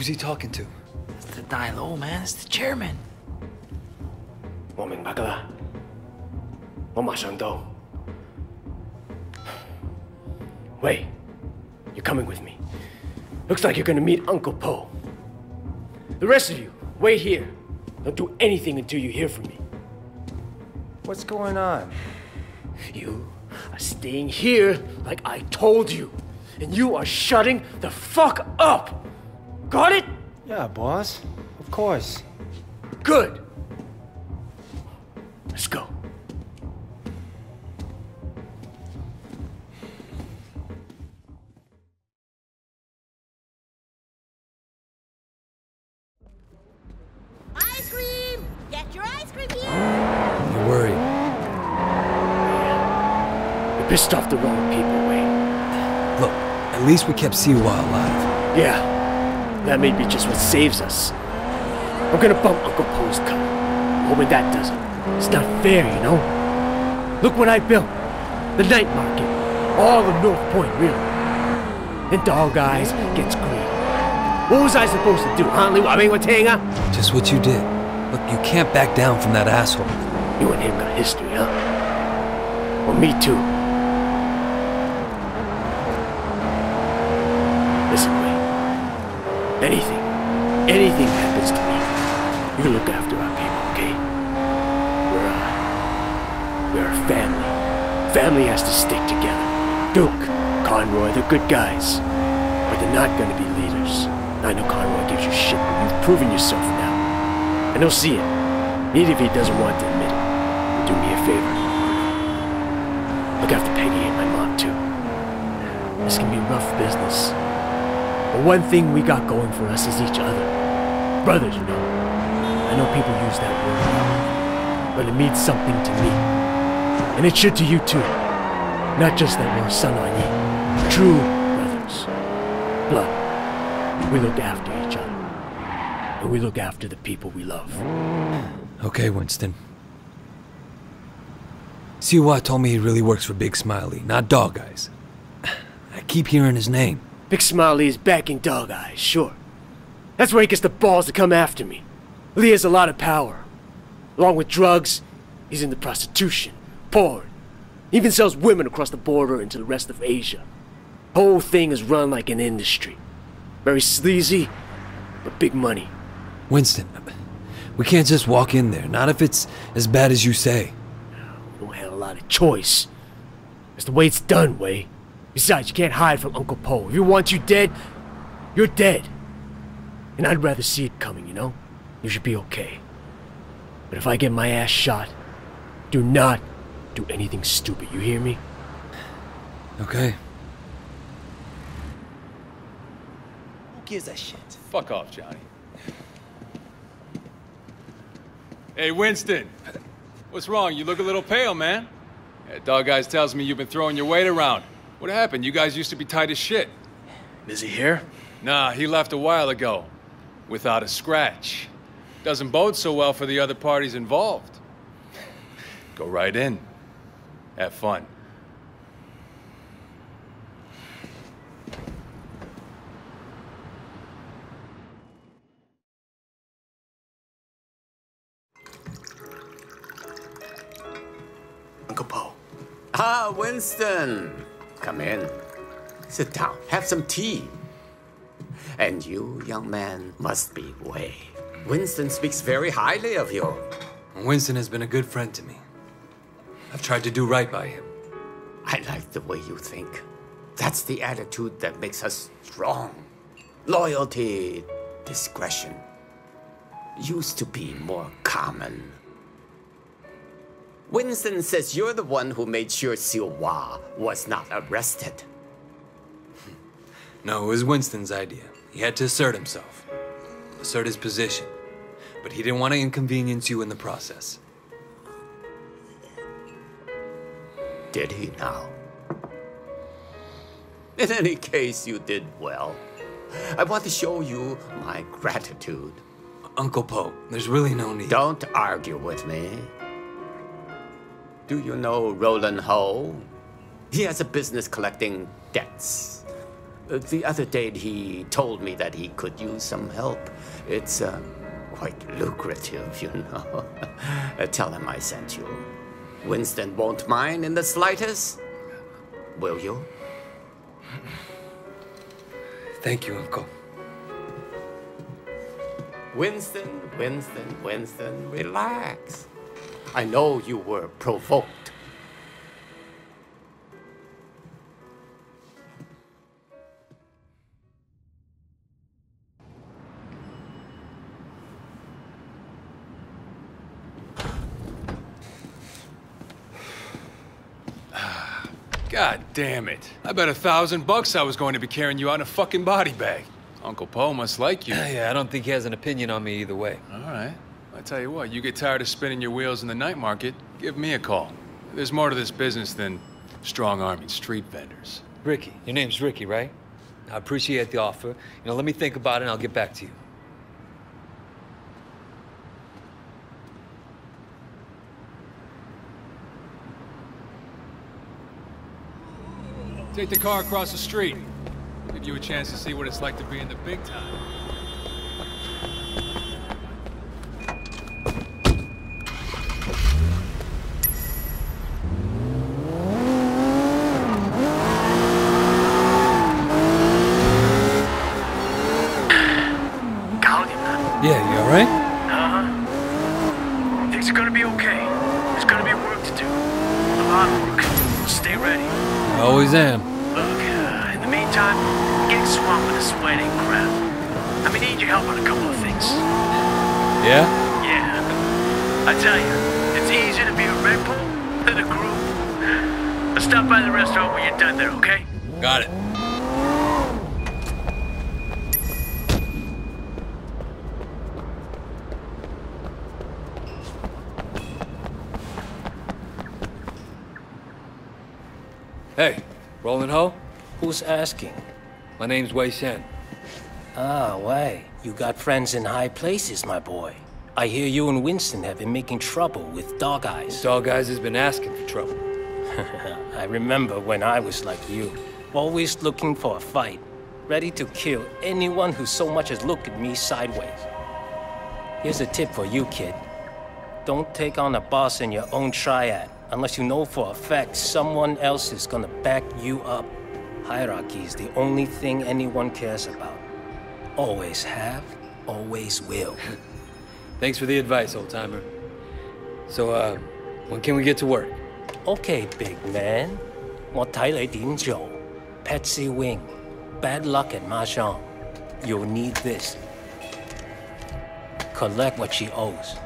我明白。 Who's he talking to? It's the die low, man. It's the chairman. 我明白噶啦，我马上到。Wait, you're coming with me. Looks like you're gonna meet Uncle Po. The rest of you, wait here. Don't do anything until you hear from me. What's going on? You are staying here like I told you. And you are shutting the fuck up. Got it? Yeah, boss. Of course. Good. Let's go. Ice cream! Get your ice cream here! You're worried. You're pissed off the wrong people, Wayne. Look, at least we kept Siwa alive. Yeah, that may be just what saves us. I'm gonna bump Uncle Po's cut. Hoping that does it. It's not fair, you know? Look what I built. The night market. All of North Point, really. And Dog Eyes gets green. What was I supposed to do, huh, Liu Wabing Just what you did. Look, you can't back down from that asshole. You and him got history, huh? Well, me too. Listen, Wayne. Anything, anything happens to me, you look after our people, okay? We're, uh, we're a family. Family has to stick together. Duke, Conroy, they're good guys. But they're not gonna be leaders. I know Conroy gives you shit, but you've proven yourself now. And he'll see it. Even if he doesn't want to admit it. Do me a favor. Look after Peggy and my mom, too. This can be rough business. But one thing we got going for us is each other. Brothers, you know. I know people use that word but it means something to me. And it should to you, too. Not just that we're ye. True brothers. Blood. We look after each other. And we look after the people we love. Okay, Winston. Siwa told me he really works for Big Smile Lee, not Dog Eyes. I keep hearing his name. Big Smile Lee is backing Dog Eyes, sure. That's where he gets the balls to come after me. Lee has a lot of power. Along with drugs, he's into prostitution, porn. He even sells women across the border into the rest of Asia. Whole thing is run like an industry. Very sleazy, but big money. Winston, we can't just walk in there, not if it's as bad as you say. We don't have a lot of choice. It's the way it's done, Wei. Besides, you can't hide from Uncle Po. If he wants you dead, you're dead. And I'd rather see it coming, you know? You should be okay. But if I get my ass shot, do not do anything stupid, you hear me? Okay. Who gives a shit? Fuck off, Johnny. Hey, Winston. What's wrong? You look a little pale, man. That dog guys tells me you've been throwing your weight around. What happened? You guys used to be tight as shit. Is he here? Nah, he left a while ago. Without a scratch. Doesn't bode so well for the other parties involved. Go right in. Have fun. Uncle Po. Ah, Winston. Come in. Sit down. Have some tea. And you, young man, must be Wei. Winston speaks very highly of you. Winston has been a good friend to me. I've tried to do right by him. I like the way you think. That's the attitude that makes us strong. Loyalty, discretion. Used to be more common. Winston says you're the one who made sure Siwa was not arrested. No, it was Winston's idea. He had to assert himself, assert his position. But he didn't want to inconvenience you in the process. Did he now? In any case, you did well. I want to show you my gratitude. Uncle Po, there's really no need. Don't argue with me. Do you know Roland Ho? He has a business collecting debts. Uh, The other day, he told me that he could use some help. It's uh, quite lucrative, you know. Uh, tell him I sent you. Winston won't mind in the slightest. Will you? Thank you, Uncle. Winston, Winston, Winston, relax. I know you were provoked. God damn it. I bet a thousand bucks I was going to be carrying you out in a fucking body bag. Uncle Po must like you. Yeah, I don't think he has an opinion on me either way. All right. I tell you what, you get tired of spinning your wheels in the night market, give me a call. There's more to this business than strong-arming street vendors. Ricky, your name's Ricky, right? I appreciate the offer. You know, let me think about it and I'll get back to you. Take the car across the street. Give you a chance to see what it's like to be in the big time. Calvin, Yeah, you all right? things are gonna be okay. There's gonna be work to do. A lot of work. Stay ready. Always am. Look, uh, in the meantime, I'm getting swamped with this wedding crap. I'm gonna need your help on a couple of things. Yeah? Yeah. I tell you, it's easier to be a Red Pole than a group. Let's stop by the restaurant when you're done there, okay? Got it. Hey, Roland Ho? Who's asking? My name's Wei Shen. Ah, Wei, you got friends in high places, my boy. I hear you and Winston have been making trouble with Dog Eyes. Dog Eyes has been asking for trouble. I remember when I was like you, always looking for a fight, ready to kill anyone who so much as looked at me sideways. Here's a tip for you, kid. Don't take on a boss in your own triad unless you know for a fact someone else is gonna back you up. Hierarchy is the only thing anyone cares about. Always have, always will. Thanks for the advice, old timer. So, uh, when can we get to work? Okay, big man. 我睇你点做。Patsy Wing, bad luck at Mahjong. You'll need this. Collect what she owes.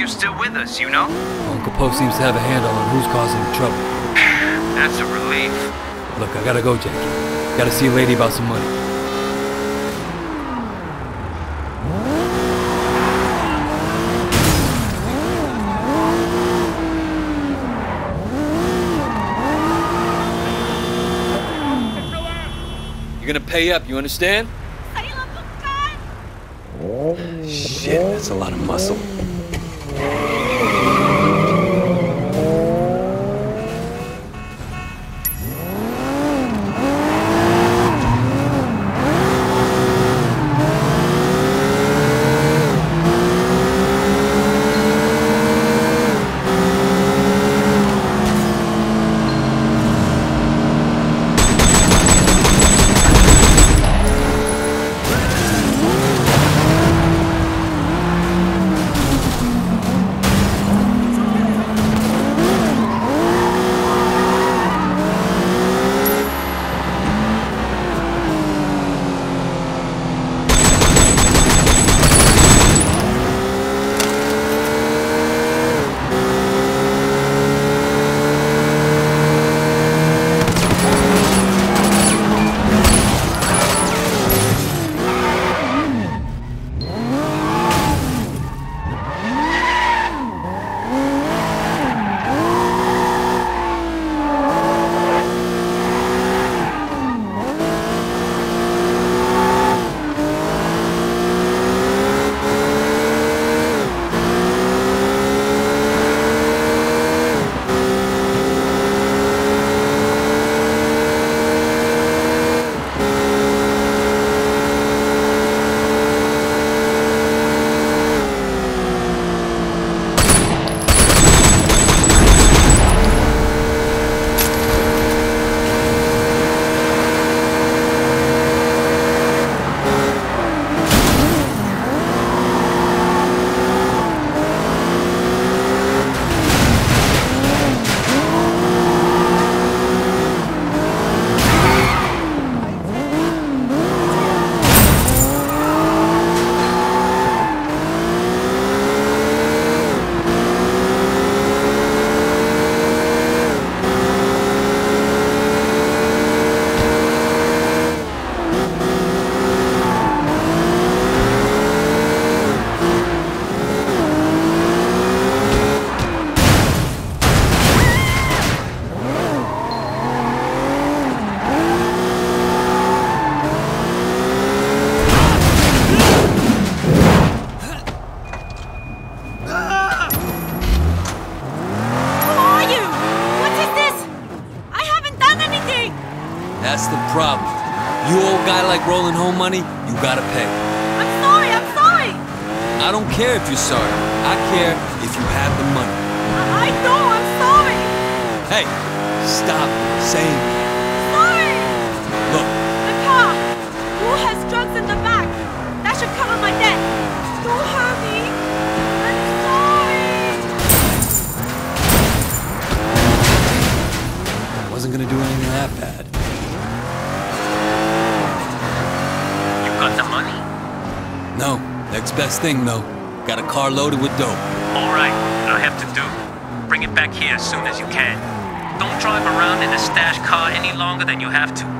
You're still with us, you know? Uncle Po seems to have a handle on who's causing the trouble. That's a relief. Look, I gotta go, Jackie. Gotta see a lady about some money. You're gonna pay up, you understand? Shit, that's a lot of muscle. Rolling home money, you gotta pay. I'm sorry, I'm sorry. I don't care if you're sorry. I care if you have the money. I, I know, I'm sorry. Hey, stop saying that. Best thing though. Got a car loaded with dope. All right, I have to do. Bring it back here as soon as you can. Don't drive around in a stash car any longer than you have to.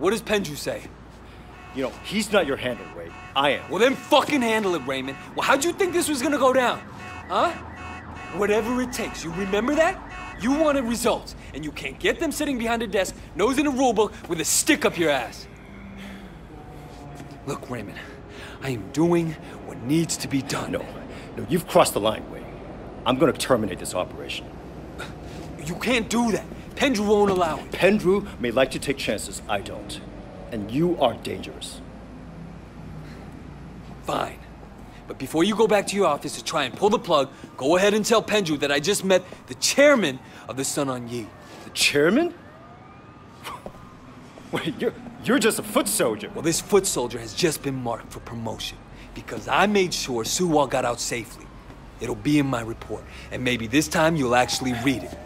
What does Pendrew say? You know, he's not your handler, Wade. I am. Well, then fucking handle it, Raymond. Well, how'd you think this was gonna go down? Huh? Whatever it takes. You remember that? You wanted results, and you can't get them sitting behind a desk, nose in a rulebook, with a stick up your ass. Look, Raymond, I am doing what needs to be done. No, no, you've crossed the line, Wade. I'm gonna terminate this operation. You can't do that. Pendrew won't allow it. Pendrew may like to take chances, I don't. And you are dangerous. Fine. But before you go back to your office to try and pull the plug, go ahead and tell Pendrew that I just met the chairman of the Sun On Yee. The chairman? Wait, you're, you're just a foot soldier. Well, this foot soldier has just been marked for promotion because I made sure Suwa got out safely. It'll be in my report, and maybe this time you'll actually read it.